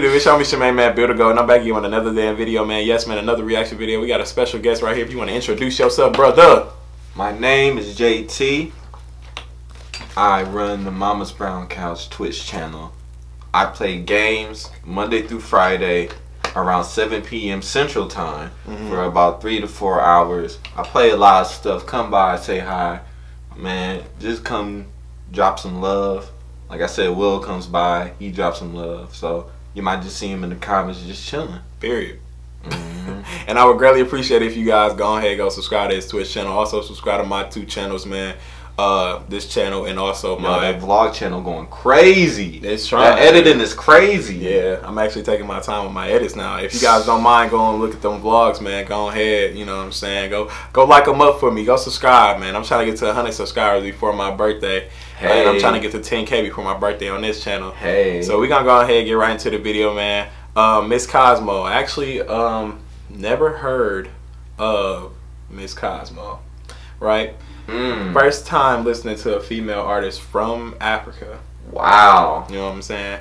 it is. It's Show Me Shemaine, man. Bill the Goat. And I'm back here on another damn video, man. Yes, man. Another reaction video. We got a special guest right here. If you want to introduce yourself, brother. My name is JT. I run the Mama's Brown Couch Twitch channel. I play games Monday through Friday around 7 p.m. Central Time Mhm. for about three to four hours. I play a lot of stuff. Come by, say hi. Man, just come drop some love. Like I said, Will comes by, he drops some love. So you might just see him in the comments just chilling. Period. Mhm. And I would greatly appreciate it if you guys go ahead and go subscribe to his Twitch channel. Also subscribe to my two channels, man. Uh, this channel and also my. vlog channel going crazy. It's trying. That editing is crazy. Yeah, I'm actually taking my time with my edits now. If you guys don't mind go and look at them vlogs, man, go ahead. You know what I'm saying? Go go like them up for me. Go subscribe, man. I'm trying to get to 100 subscribers before my birthday. And I'm trying to get to 10K before my birthday on this channel. Hey. So we're gonna go ahead and get right into the video, man. Um, Miss Cosmo. I actually um, never heard of Miss Cosmo, right? Mm. First time listening to a female artist from Africa. Wow. You know what I'm saying?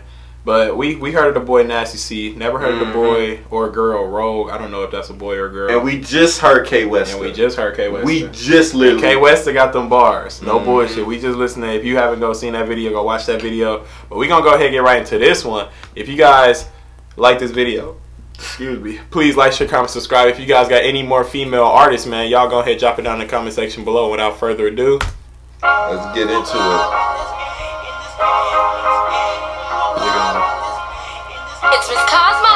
But we we heard of the boy Nasty C. Never heard of the Mhm. boy or girl Rogue. I don't know if that's a boy or girl. And we just heard K West. And we just heard K West. We just literally. K West got them bars. No Mhm. bullshit. We just listening. If you haven't go seen that video, go watch that video. But we gonna go ahead and get right into this one. If you guys like this video, excuse me, please like, share, comment, subscribe. If you guys got any more female artists, man, y'all go ahead drop it down in the comment section below. Without further ado, Let's get into it. It's Miss Cosmo.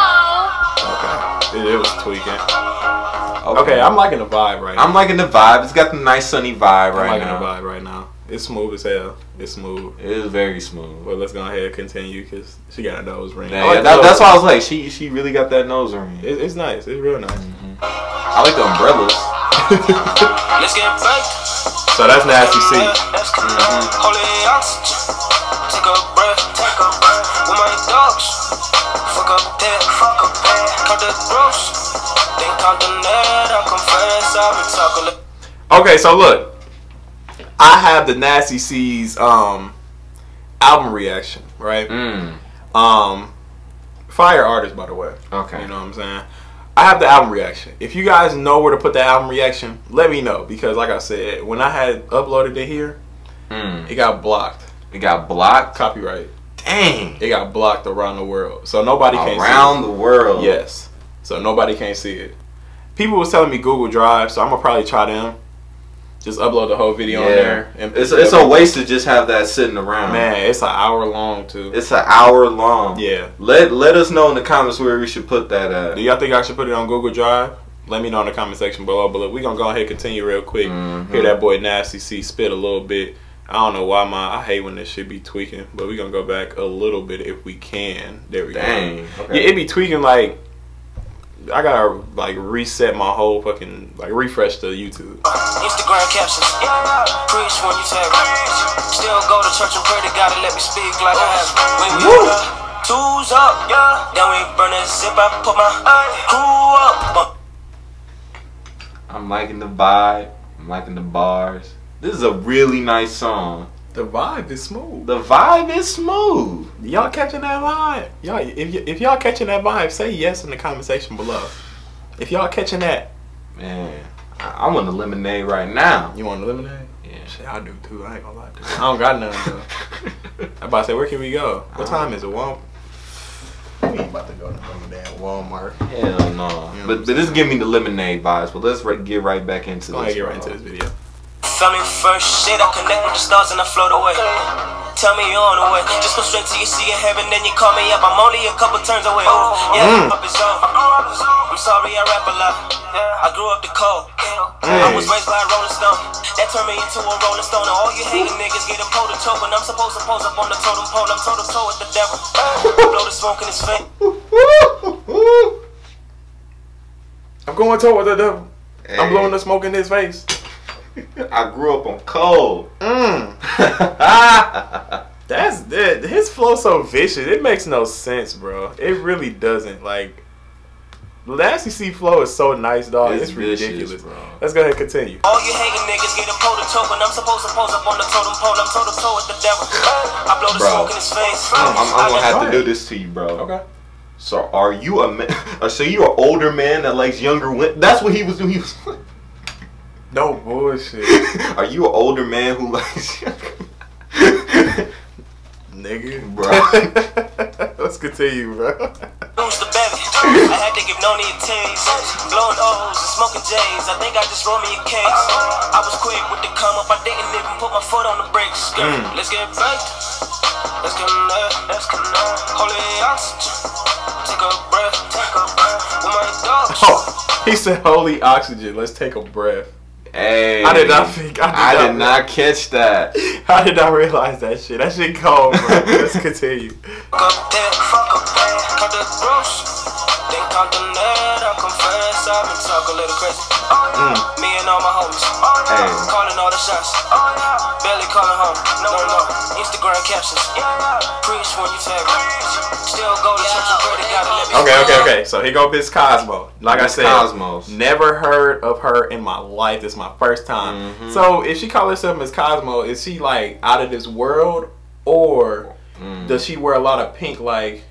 okay, it, it was tweaking. Okay. Okay, I'm liking the vibe right now. I'm liking the vibe. It's got the nice sunny vibe I'm right liking now. the vibe right now. It's smooth as hell. It's smooth. It is very smooth. But let's go ahead and continue because she got a nose ring. I Yeah, like the that, nose- that's why I was like, she she really got that nose ring. It, it's nice. It's real nice. Mhm. I like the umbrellas. Let's get back. So that's nasty C. Let's dogs. Fuck up that. Fuck up that. Count the gross. Then count the net. I confess. I've been talking. Okay, so look, I have the Nasty C's um album reaction, right? Mm. Um, fire artist, by the way. Okay. You know what I'm saying? I have the album reaction. If you guys know where to put the album reaction, let me know because, like I said, when I had uploaded it here, Mm. it got blocked. It got blocked. Copyright. Dang. It got blocked around the world, so nobody can see it. Around the world. Yes. So nobody can see it. People was telling me Google Drive, so I'm gonna probably try them. Just upload the whole video on there. And It's it's a waste to just have that sitting around. Man, it's an hour long too. It's an hour long. yeah. Let let us know in the comments where we should put that at. Do y'all think I should put it on Google Drive? Let me know in the comment section below. But look, we gonna go ahead and continue real quick. Mhm. Hear that boy Nasty C spit a little bit. I don't know why my I hate when this shit be tweaking, but we gonna go back a little bit if we can. There we Dang. go. Okay. Yeah, it be tweaking like I gotta like reset my whole fucking like refresh the YouTube. Instagram captions. Preach when you tag. Still go to church and pray to God to let me speak like I have. When we Woo. the tools up, yeah. Then we burn a zip. I put my crew up. I'm liking the vibe. I'm liking the bars. This is a really nice song. The vibe is smooth. The vibe is smooth. Y'all catching that vibe? Y'all, if, y- if y'all catching that vibe, say yes in the comment section below. If y'all catching that, Man, I, I want a lemonade right now. you want a lemonade? Yeah. Shit, I do too. I ain't gonna lie to you. I don't got none though. I'm about to say, where can we go? What uh-huh. time is it? Walmart. We ain't about to go to no damn Walmart. Hell no. Yeah. But, but this give me the lemonade vibes. But let's right, get right back into Go ahead, this. get right into this video. Family first shit. I connect with the stars and I float away. Tell me you're on the way. Just go straight till you see of heaven, then you call me up. I'm only a couple turns away. Oh, yeah, Mm. up is on. I'm sorry I rap a lot. I grew up the cold. I was raised by a Rolling Stone. That turned me into a Rolling Stone. And all you hating niggas get a pole to toe. When I'm supposed to pose up on the totem pole, I'm toe to toe with the devil. Blow the smoke in his face. I'm going toward the devil. Hey, I'm blowing the smoke in his face. I grew up on cold. Mm. That's that. His flow so vicious. It makes no sense, bro. It really doesn't. Like, the SEC flow is so nice, dog. It's, It's vicious, ridiculous. bro. Let's go ahead and continue. All you hating niggas get a pole to toe. When I'm supposed to pose up on the totem pole, I'm toe to toe with the devil. I blow the Bro. smoke in his face. I'm, I'm, I'm gonna have to ahead. do this to you, bro. Okay. So are you a man? So you an older man that likes younger women? That's what he was doing. He was. No bullshit, are you an older man who likes younger? nigga. Bro. Let's continue, bro. Lose the bevy. I had to give Noni a taste. Blowing O's and smoking J's. I think I just rolled me a case. I was quick with the come up. I didn't even put my foot on the brakes. Mm. Let's get back. Let's connect. Let's connect. Holy oxygen. Take a breath. Take a breath. With my dogs. Oh, he said, "Holy oxygen." Let's take a breath. Hey, I did not think. I did, I not, did not catch that. I did not realize that shit. That shit cold, bro. Let's continue. Fuck up there. Fuck up there. Count the gross. Then count the net. I confess. I've been talking a little crazy. Me and all my homies. Hey. Calling all the shots. Barely calling home. No, no. Instagram captions. Preach when you tag me. Still go to church and pray to God to Okay, okay, okay. So here go Miss Cosmo. Like I said, Cosmos. never heard of her in my life. This is my first time. Mm-hmm. So if she call herself Miss Cosmo, is she like out of this world, or Mm. does she wear a lot of pink like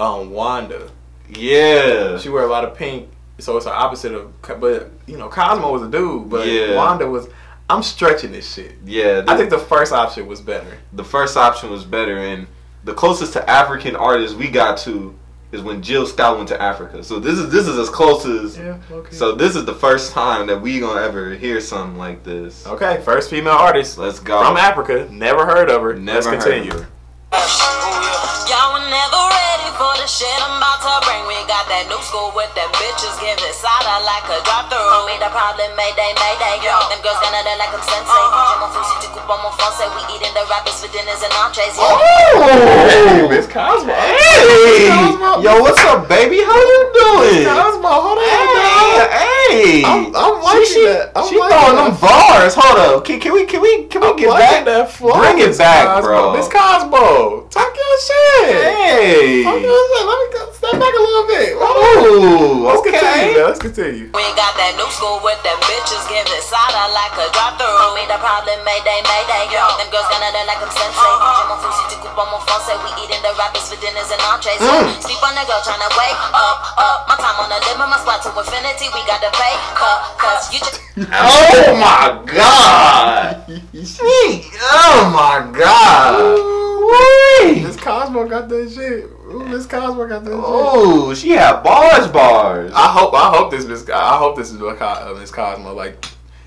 um Wanda? Yeah. She wear a lot of pink, so it's the opposite of. But you know, Cosmo was a dude, but Yeah. Wanda was. I'm stretching this shit. Yeah. I think the first option was better. the first option was better, and the closest to African artists we got to is when Jill Scott went to Africa. So this is this is as close as. Yeah. Okay. So this is the first time that we gonna ever hear something like this. okay, first female artist Let's go. from Africa. Never heard of her. Never Let's heard continue. The shit I'm about to bring. We got that new school with them bitches, give it solid like a drop through. Homie, the problem, mayday, mayday. Yo, them girls gonna look like I'm sensei. DJ mon fou, si tu coupes mon français. We eating the rappers for dinners and entrees. Yeah. Hey, Miss Cosmo. Hey, Cosmo. yo, what's up, baby? How you doing? Cosmo, hold on. Hey, hey. I'm- I'm liking she, that. I'm she liking throwing that. them bars. Hold up. Can, can we can we can we I'm get liking back? that flow. Bring it Miss back, Cosmo. bro. Miss Cosmo, talk your shit. Hey. Talk your shit. Let me go, step back a little bit. Ooh, Let's continue, okay. man. Let's continue. We got that new school with them bitches, give it solid like a drop through. Homie, the problem, mayday, mayday. Yo, them girls gonna look like I'm sensei. DJ mon fou, si tu coupes mon français. We eating the rappers for dinners and entrees. Yeah. Sleep on the girl tryna wake up, up. My time on the limit, my spot to infinity. We got the pay cut, cause you just. Oh my god. Oh my god. Miss Cosmo got that shit. Miss Cosmo got that shit. Oh, she had bars bars. I hope I hope this Miss I hope this is what uh, Miss Cosmo like.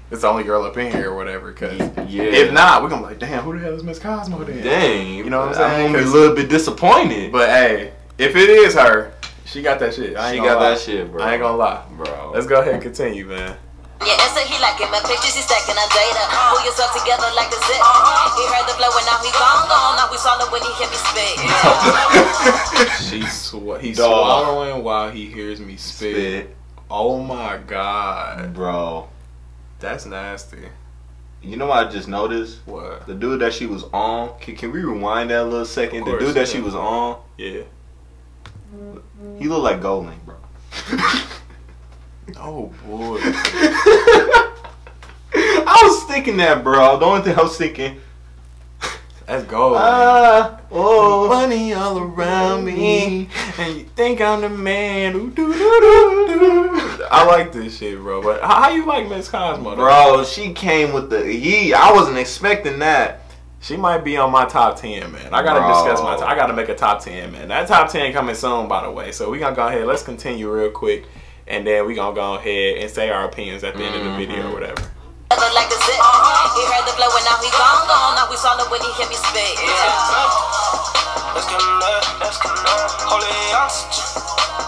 It's the only girl up in here or whatever. Cause Yeah. if not, we're gonna be like, damn, who the hell is Miss Cosmo then? Dang. You know what I'm saying? I'm gonna be a 'Cause- little bit disappointed. But hey, if it is her, she got that shit. I ain't she gonna got lie. that shit, bro. I ain't gonna lie. Bro. Let's go ahead and continue, man. Yeah, answer he like him. And pictures he stacking on data. Pull yourself together like a zip. He heard the flow and now he gone, gone. Now we solid when he hear me spit. Yeah. She sw- he's Dog. swallowing while he hears me spit. Spit, Oh my god, bro. that's nasty. You know what I just noticed? What? The dude that she was on. Can, can we rewind that a little second? Of The dude that yeah. she was on. Yeah. He looked like Goldlink, bro. Oh boy. I was thinking that, bro. The only thing I was thinking, That's gold. ah, oh, Money all around me, and you think I'm the man. Ooh, doo, doo, doo. I like this shit, bro. But how, how you like Miss Cosmo, bro. She came with the he. I wasn't expecting that. She might be on my top ten, man. I gotta Bro. discuss my. I gotta make a top ten, man. That top ten coming soon, by the way. So we gonna go ahead. Let's continue real quick, and then we gonna go ahead and say our opinions at the end of the video or mm-hmm. whatever. Like a zip. Uh-huh. He heard the flow and now he gone, gone. Now we solid when he hear me spit. Yeah. Let's connect, let's connect. Holy oxygen.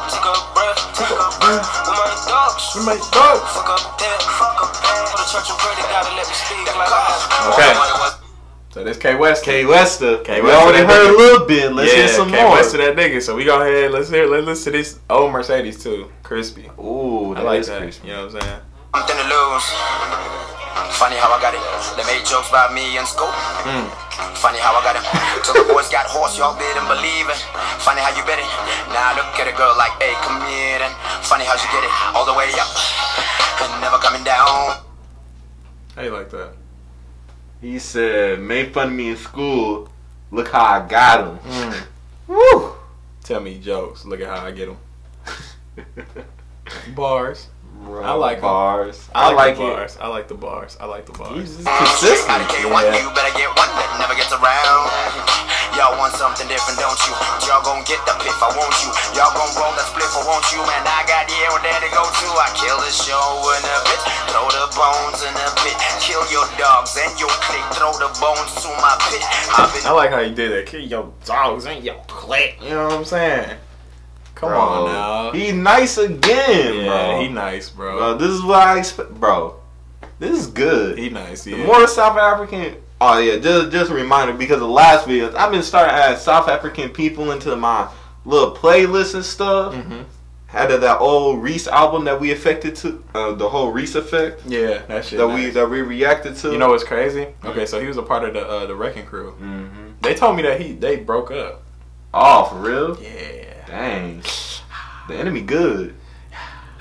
Take a breath, take a breath. With my dogs. You make dope. Fuck up there, fuck up there. Go to church and pray to God to let me speak like I have. Okay. So this K West. Kwesta. K we already heard nigga. a little bit. Let's yeah, hear some K more. West to that nigga. So we go ahead. Let's hear. Let's listen to this old Mercedes too. Crispy. Ooh, I like is that. crispy. You know what I'm saying? Something to lose. Funny how I got it. They made jokes about me in school. Hmm. Funny how I got it. So the boys got horse, y'all didn't believe it. Funny how you bet it. Now look at a girl like, hey, come here then. Funny how she get it all the way up and never coming down. How you like that? He said, "Made fun of me in school. Look how I got him." Mm. Woo. Tell me jokes. Look at how I get them. Bars. Bro, I like 'em. bars. I like, the it. bars. I like the bars. I like the bars. He's consistent. Gotta get one, Yeah. you better get one that never gets around. Y'all want something different, don't you? Y'all gon' get the piff, I want you. Y'all gon' roll the spliff, I want you. Man, I got here where there to go to. I kill the show in a bit, throw the bones in a pit. Kill your dogs and your clique, throw the bones to my pit. I've been I like how you did that. Kill your dogs and your click. You know what I'm saying? Come Bro, on now. He nice again, yeah, bro. he nice, bro. Bro, this is what I expect, bro. This is good. He nice. The more South African. Oh yeah, just just a reminder because the last videos I've been starting to add South African people into my little playlist and stuff. Mhm. Had of that old Reece album that we affected to, uh, the whole Reece effect Yeah, that shit. that nice. we that we reacted to. You know what's crazy? Okay, so he was a part of the uh, the Wrecking Crew. hmm They told me that he they broke up. Oh, for real? Yeah. Dang, the enemy good.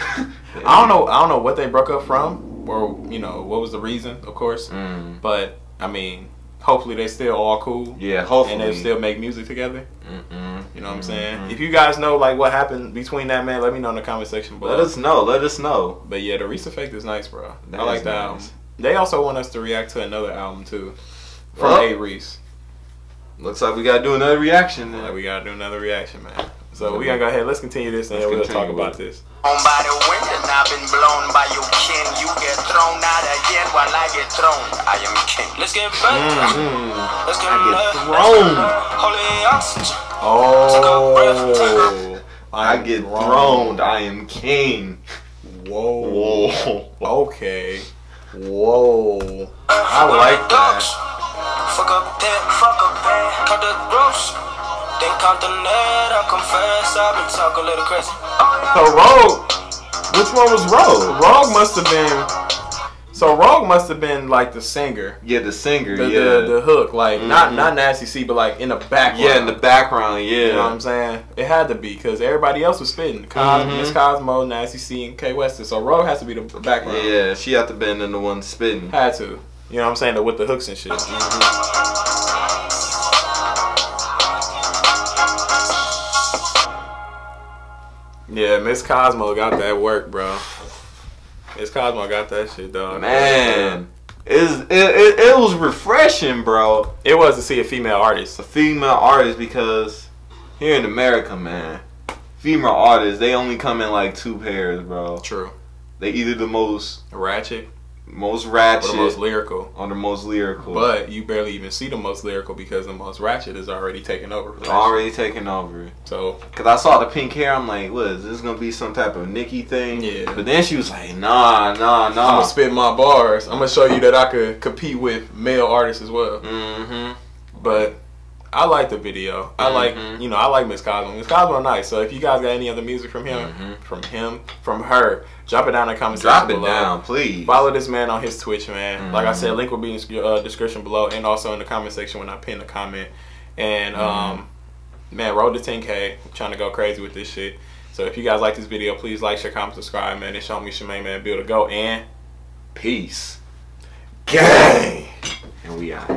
I don't know. I don't know what they broke up from, or you know what was the reason, of course. Mm, But I mean, hopefully they still all cool yeah, hopefully. and they still make music together. Mm-mm. You know what I'm saying? Mhm. If you guys know like what happened between that man, let me know in the comment section below. Let us know. Let us know. But yeah, the Reece effect is nice, bro. That I like that nice. album. They also want us to react to another album too, from Well. A-Reece. Looks like we gotta do another reaction. Then. Like we gotta do another reaction, man. So we gotta go ahead. Let's continue this, and then we'll continue talk about this. Thrown by the wind and I've been blown by your kin. You get thrown out again while I get thrown. I am king. Let's get back. Mm. Let's get I get thrown. Holy oxygen. Oh, I I'm get thrown. throned. I am king. Whoa. Whoa. Okay. Whoa. I like that. Fuck up that, fuck up that. Count the gross. Then count the net. I confess, I've been talking a little crazy. So Rogue, Which one was Rogue? Rogue must have been. So Rogue must have been like the singer, Yeah, the singer. the yeah. the, the hook, like not Mhm. not Nasty C, but like in the background. yeah, in the background. Yeah. You know what I'm saying? It had to be because everybody else was spitting. Cos- Mhm. Miss Cosmo, Nasty C, and K Weston. So Rogue has to be the background. Yeah, she had to been in the one spitting. Had to. You know what I'm saying? The- With the hooks and shit. Yeah, Miss Cosmo got that work, bro. Miss Cosmo got that shit, dog. Man, it's, it, it, it was refreshing, bro. It was to see a female artist. A female artist because here in America, man, female artists they only come in like two pairs, bro. True. They either the most Ratchet most or ratchet the most lyrical. or the most lyrical. But you barely even see the most lyrical because the most ratchet is already taken over. already taking over. So Cause I saw the pink hair, I'm like, what is this gonna be some type of Nicki thing? Yeah. But then she was like, nah, nah, nah. I'm gonna spit my bars. I'm gonna show you that I could compete with male artists as well. Mm-hmm. But I like the video. I like Mhm. you know I like Miss Cosmo. Miss Cosmo nice. So if you guys got any other music from him, Mhm. from him, from her, drop it down in the comment Drop section it below. down, please. Follow this man on his Twitch, man. Like I said, link will be in the uh, description below and also in the comment section when I pin the comment. And Mm-hmm. um, man, road to 10k. I'm trying to go crazy with this shit. So if you guys like this video, please like, share, comment, subscribe, man. And show me Shemaine, man. Bill the Goat and Peace. gang. And we out.